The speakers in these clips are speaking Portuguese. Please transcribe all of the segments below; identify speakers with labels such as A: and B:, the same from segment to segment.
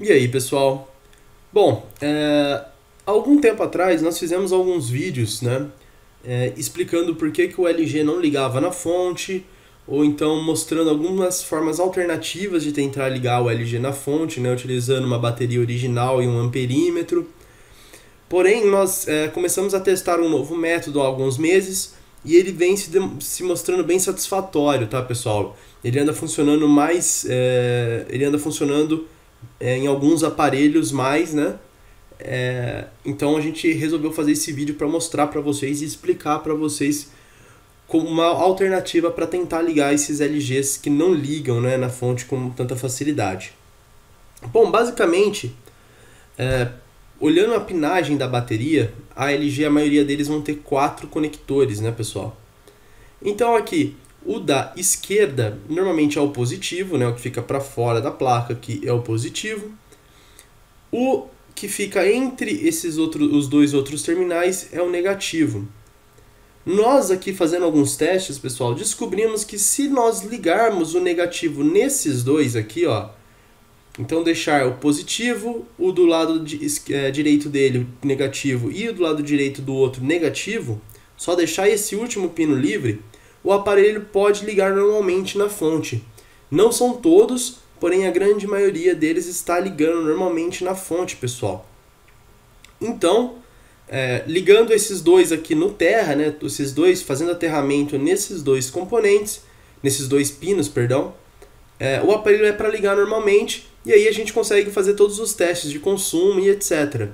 A: E aí, pessoal? Bom, é, algum tempo atrás nós fizemos alguns vídeos, né, é, explicando por que, que o LG não ligava na fonte, ou então mostrando algumas formas alternativas de tentar ligar o LG na fonte, né, utilizando uma bateria original e um amperímetro. Porém, nós é, começamos a testar um novo método há alguns meses e ele vem se, se mostrando bem satisfatório, tá, pessoal? Ele anda funcionando mais, é, ele anda funcionando é, em alguns aparelhos mais, né? É, então a gente resolveu fazer esse vídeo para mostrar para vocês e explicar para vocês como uma alternativa para tentar ligar esses LGs que não ligam né, na fonte com tanta facilidade. Bom, basicamente, é, olhando a pinagem da bateria, a LG, a maioria deles vão ter quatro conectores, né, pessoal? Então aqui, o da esquerda normalmente é o positivo, né, o que fica para fora da placa, que é o positivo. O que fica entre esses outros, os dois outros terminais é o negativo. Nós aqui fazendo alguns testes, pessoal, descobrimos que se nós ligarmos o negativo nesses dois aqui, ó, então deixar o positivo, o do lado de, é, direito dele negativo e o do lado direito do outro negativo, só deixar esse último pino livre, o aparelho pode ligar normalmente na fonte. Não são todos, porém a grande maioria deles está ligando normalmente na fonte, pessoal. Então, é, ligando esses dois aqui no terra, né, esses dois, fazendo aterramento nesses dois componentes, nesses dois pinos, perdão, é, o aparelho é para ligar normalmente e aí a gente consegue fazer todos os testes de consumo e etc.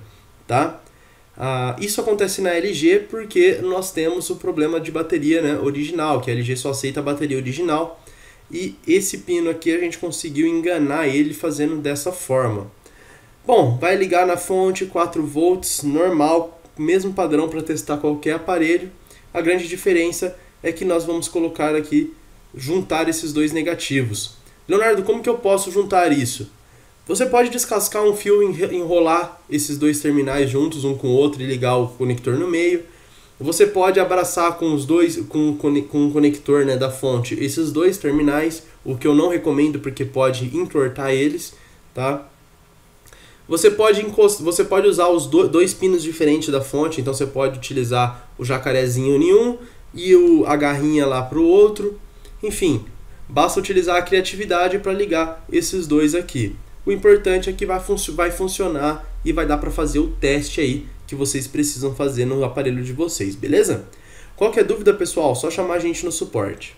A: Tá? Ah, isso acontece na LG porque nós temos o problema de bateria né, original, que a LG só aceita a bateria original. E esse pino aqui a gente conseguiu enganar ele fazendo dessa forma. Bom, vai ligar na fonte 4 volts normal, mesmo padrão para testar qualquer aparelho. A grande diferença é que nós vamos colocar aqui, juntar esses dois negativos. Leonardo, como que eu posso juntar isso? Você pode descascar um fio e enrolar esses dois terminais juntos, um com o outro, e ligar o conector no meio. Você pode abraçar com os dois, com, com o conector né, da fonte, esses dois terminais, o que eu não recomendo porque pode entortar eles, tá? Você pode, você pode usar os do... dois pinos diferentes da fonte, então você pode utilizar o jacarezinho em um e o... a garrinha lá para o outro. Enfim, basta utilizar a criatividade para ligar esses dois aqui. O importante é que vai, vai funcionar e vai dar para fazer o teste aí que vocês precisam fazer no aparelho de vocês, beleza? Qualquer dúvida, pessoal, só chamar a gente no suporte.